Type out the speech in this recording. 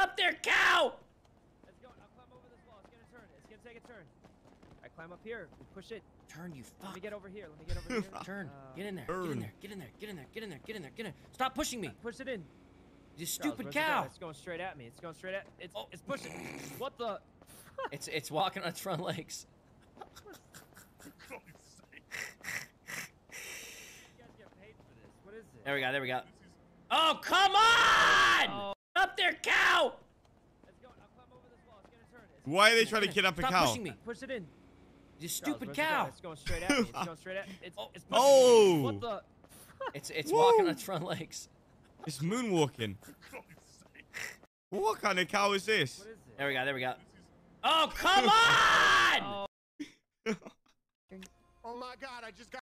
Up there, cow! Let's go. I'll climb over this wall. It's gonna turn. It's gonna take a turn. I climb up here. We push it. Turn, you Let me get over here. Let me get over here. Turn. Uh, Get in there. Get in there. Get in there. Get in there. Get in there. Get in there. Get in there. Stop pushing me. Push it in. You Charles, stupid it cow. It's going straight at me. It's going straight at. It's Oh. it's pushing. What the? It's it's walking on its front legs. You guys get paid for this. What is it? There we go. There we go. Oh, come on! Oh. Up there, cow! Let's go. I'll climb over this wall. It's gonna turn. It's Why are they trying to kidnap a cow? Stop cow? pushing me. Push it in. You stupid where's cow. It's going straight at me. It's going straight at. It's Oh. it's pushing. Oh. What the? It's it's walking on its front legs. It's moonwalking. What kind of cow is this? What is it? There we go. There we go. Oh, come on! Oh, Oh my god, I just got